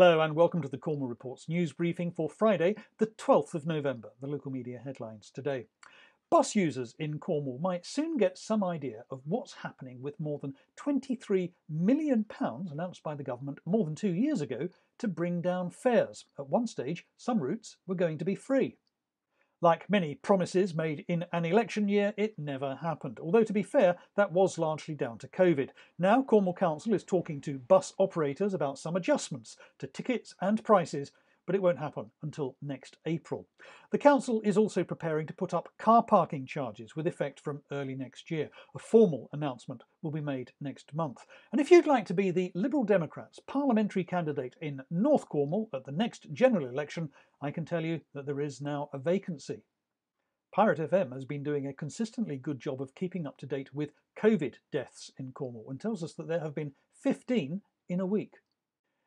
Hello and welcome to the Cornwall Reports news briefing for Friday, the 12th of November. The local media headlines today. Bus users in Cornwall might soon get some idea of what's happening with more than £23 million announced by the government more than two years ago to bring down fares. At one stage, some routes were going to be free. Like many promises made in an election year, it never happened. Although, to be fair, that was largely down to COVID. Now, Cornwall Council is talking to bus operators about some adjustments to tickets and prices but it won't happen until next April. The Council is also preparing to put up car parking charges with effect from early next year. A formal announcement will be made next month. And if you'd like to be the Liberal Democrats parliamentary candidate in North Cornwall at the next general election, I can tell you that there is now a vacancy. Pirate FM has been doing a consistently good job of keeping up to date with COVID deaths in Cornwall and tells us that there have been 15 in a week.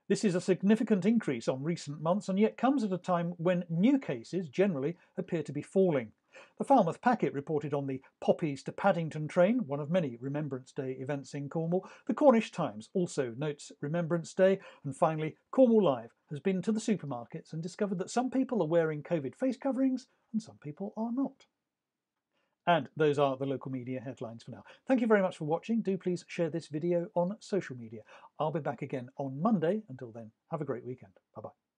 This is a significant increase on recent months and yet comes at a time when new cases generally appear to be falling. The Falmouth Packet reported on the Poppies to Paddington train, one of many Remembrance Day events in Cornwall. The Cornish Times also notes Remembrance Day. And finally, Cornwall Live has been to the supermarkets and discovered that some people are wearing COVID face coverings and some people are not. And those are the local media headlines for now. Thank you very much for watching. Do please share this video on social media. I'll be back again on Monday. Until then, have a great weekend. Bye-bye.